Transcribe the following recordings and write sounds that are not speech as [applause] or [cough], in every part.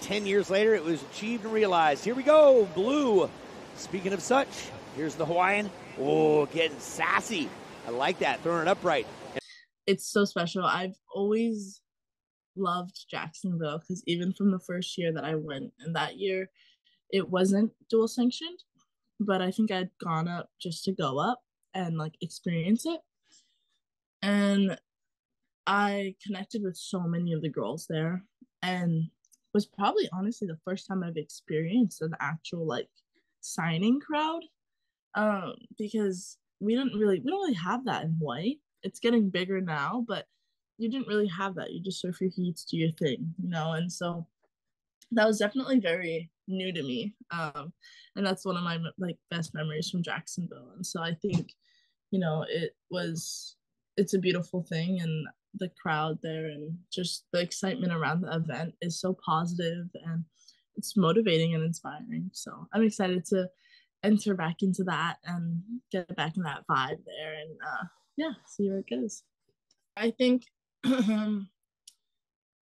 10 years later, it was achieved and realized. Here we go, blue. Speaking of such, here's the Hawaiian. Oh, getting sassy. I like that, throwing it upright. It's so special. I've always loved Jacksonville because even from the first year that I went, and that year it wasn't dual sanctioned, but I think I'd gone up just to go up and like experience it. And I connected with so many of the girls there and was probably honestly the first time I've experienced an actual like signing crowd. Um, because we didn't really we don't really have that in Hawaii. It's getting bigger now, but you didn't really have that. You just surf your heats, do your thing, you know. And so that was definitely very new to me. Um, and that's one of my like best memories from Jacksonville. And so I think, you know, it was it's a beautiful thing, and the crowd there and just the excitement around the event is so positive and it's motivating and inspiring. So I'm excited to enter back into that and get back in that vibe there and uh, yeah, see where it goes. I think [clears throat]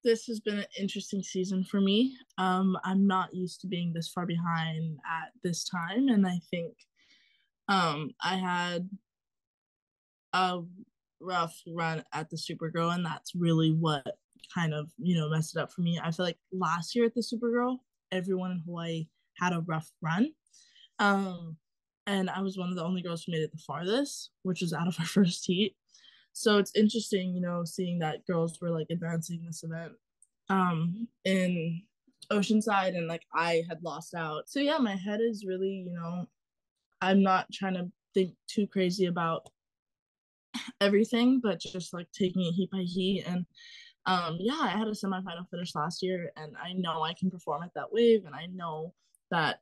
this has been an interesting season for me. Um, I'm not used to being this far behind at this time, and I think um, I had a rough run at the Supergirl, and that's really what kind of you know messed it up for me. I feel like last year at the Supergirl, everyone in Hawaii had a rough run. Um, and I was one of the only girls who made it the farthest, which was out of [laughs] our first heat so it's interesting you know seeing that girls were like advancing this event um in oceanside and like i had lost out so yeah my head is really you know i'm not trying to think too crazy about everything but just like taking it heat by heat and um yeah i had a semifinal finish last year and i know i can perform at that wave and i know that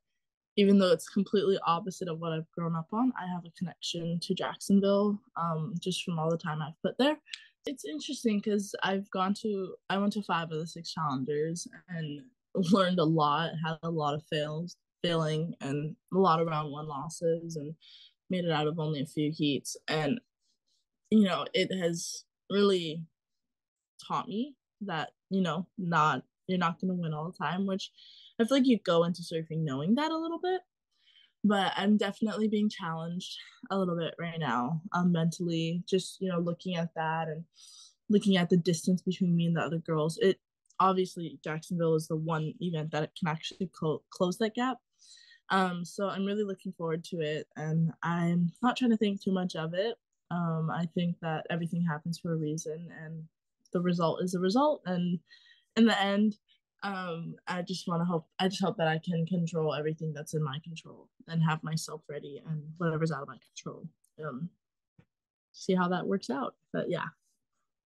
even though it's completely opposite of what I've grown up on, I have a connection to Jacksonville um, just from all the time I've put there. It's interesting because I've gone to, I went to five of the six challengers and learned a lot, had a lot of fails, failing, and a lot of round one losses, and made it out of only a few heats. And, you know, it has really taught me that, you know, not, you're not going to win all the time, which I feel like you go into surfing knowing that a little bit, but I'm definitely being challenged a little bit right now, um, mentally. Just you know, looking at that and looking at the distance between me and the other girls. It obviously Jacksonville is the one event that can actually clo- close that gap. Um, so I'm really looking forward to it, and I'm not trying to think too much of it. Um, I think that everything happens for a reason, and the result is the result. And in the end, um i just want to hope i just hope that i can control everything that's in my control and have myself ready and whatever's out of my control um see how that works out but yeah